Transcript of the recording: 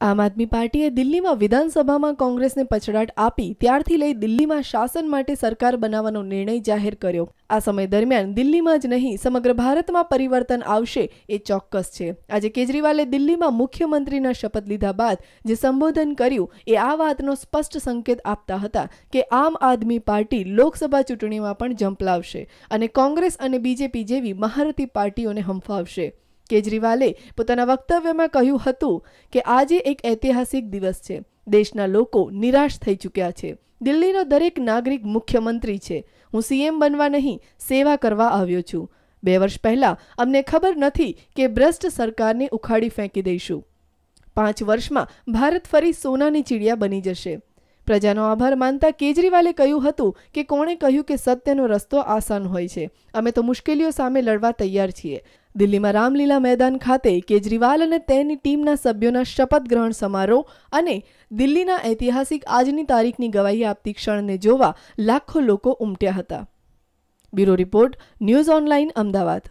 આમ આદમી પાર્ટીએ દિલ્હીમાં વિધાનસભામાં કોંગ્રેસને પછડાટ આપી ત્યારથી લઈ દિલ્હીમાં શાસન માટે સરકાર બનાવવાનો નિર્ણય જાહેર કર્યો. આ સમય દરમિયાન દિલ્હીમાં જ નહીં, સમગ્ર ભારતમાં પરિવર્તન આવશે એ ચોક્કસ છે. આજે કેજરીવાલે દિલ્હીમાં મુખ્યમંત્રીના શપથ લીધા બાદ જે સંબોધન કર્યું એ આ વાતનો સ્પષ્ટ સંકેત આપતા હતા કે આમ આદમી પાર્ટી લોકસભા ચૂંટણીમાં પણ ઝંપલાવશે અને કોંગ્રેસ અને બીજેપી જેવી મહારથી પાર્ટીઓને હંફાવશે. કેજરીવાલે પોતાના વક્તવ્યમાં કહ્યું હતું કે આજે એક ઐતિહાસિક દિવસ છે. દેશના લોકો નિરાશ થઈ ચૂક્યા છે. દિલ્હીનો દરેક નાગરિક મુખ્યમંત્રી છે. હું સીએમ બનવા નહીં, સેવા કરવા આવ્યો છું. બે વર્ષ પહેલા અમને ખબર નથી કે ભ્રષ્ટ સરકારને ઉખાડી ફેંકી દઈશું. પાંચ વર્ષમાં ભારત ફરી સોનાની ચીડિયા બની જશે. પ્રજાનો આભાર માનતા કેજરીવાલે કહ્યું હતું કે કોણે કહ્યું કે સત્યનો રસ્તો આસાન હોય છે. અમે તો મુશ્કેલીઓ સામે લડવા તૈયાર છીએ. દિલ્હીમાં રામલીલા મેદાન ખાતે કેજરીવાલ અને તેની ટીમના સભ્યોના શપથ ગ્રહણ સમારોહ અને દિલ્હીના ઐતિહાસિક આજની તારીખની ગવાહી આપતી ક્ષણને જોવા લાખો લોકો ઉમટ્યા હતા. Bureau report, news online Ahmedabad.